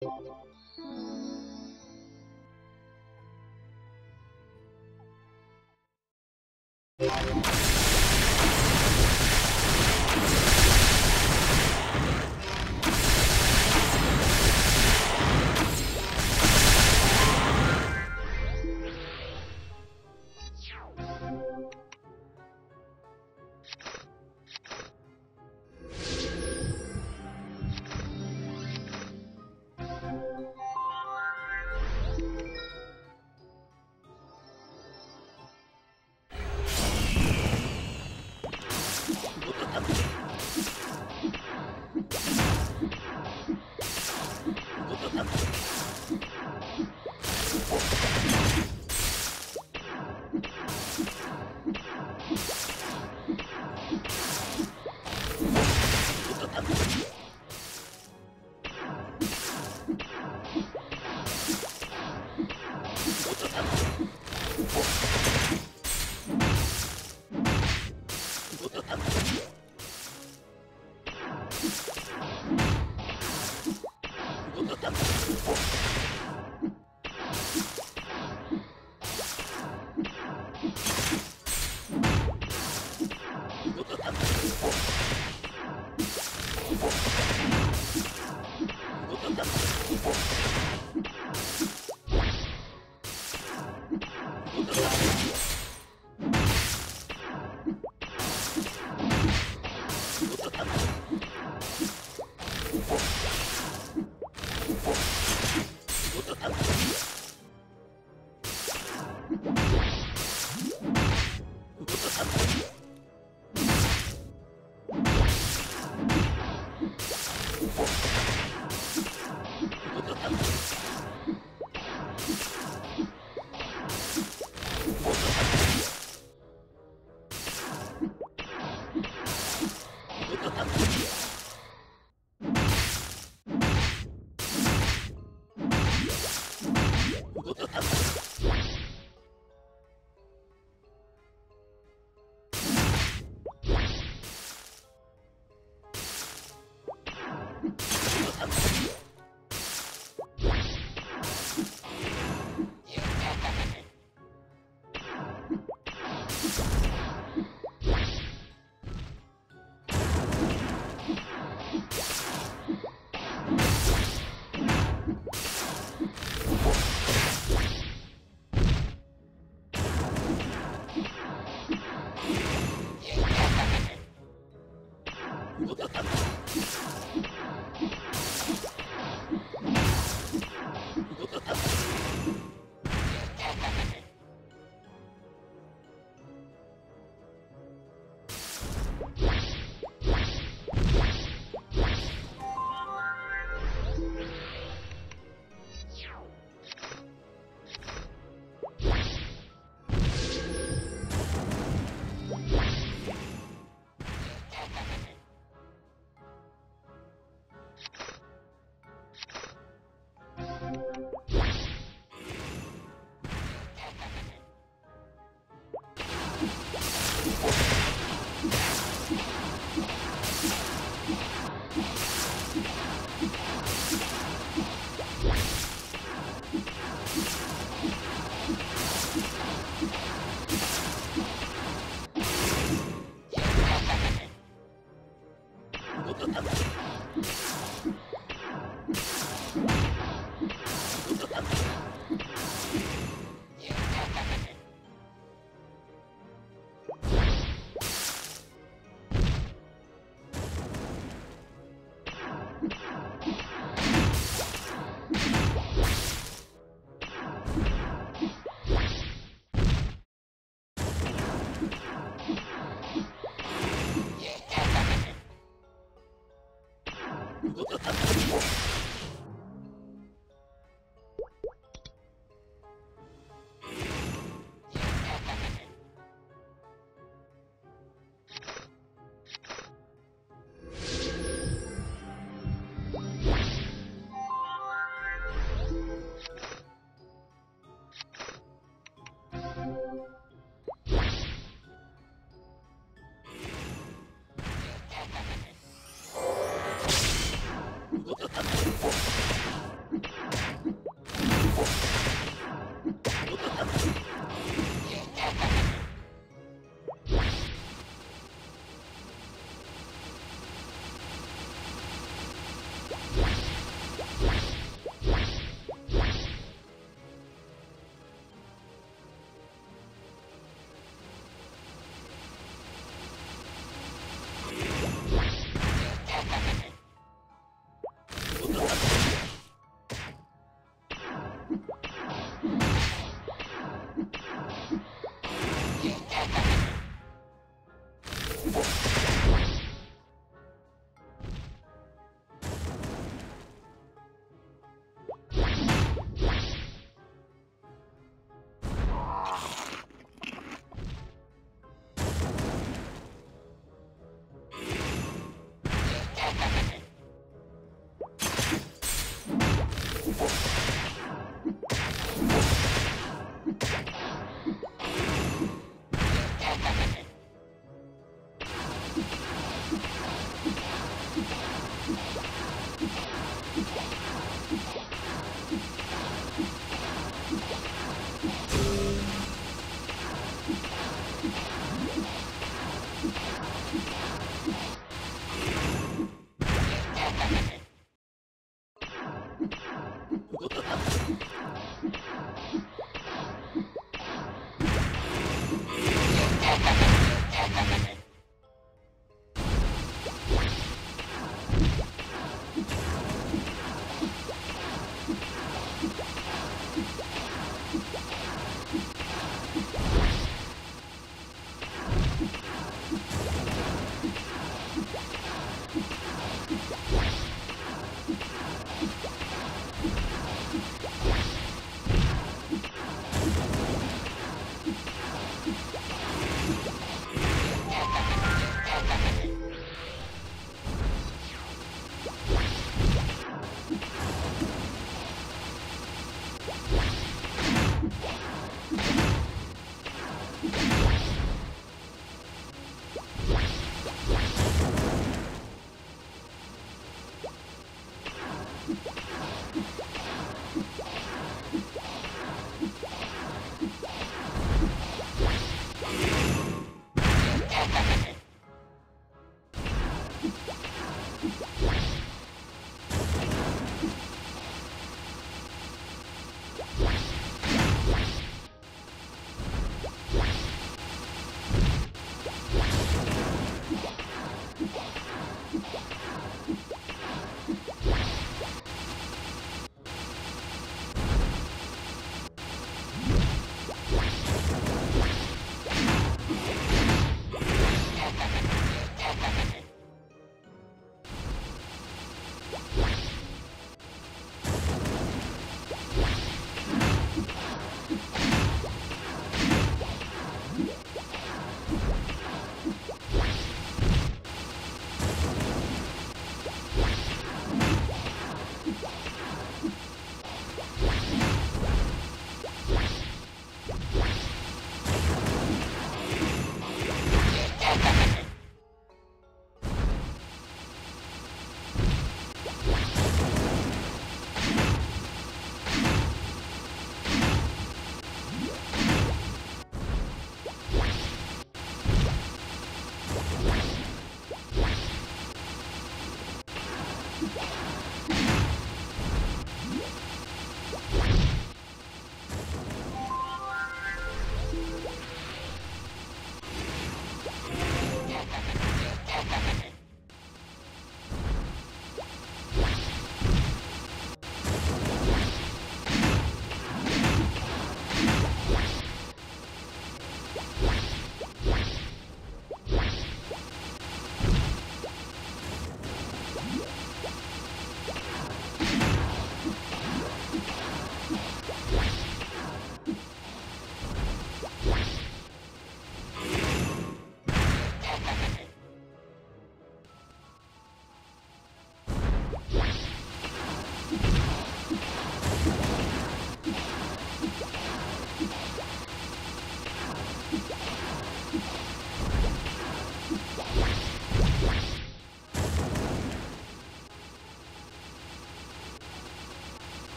you.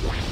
you